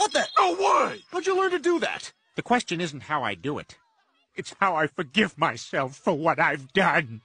What the? No way! How'd you learn to do that? The question isn't how I do it. It's how I forgive myself for what I've done.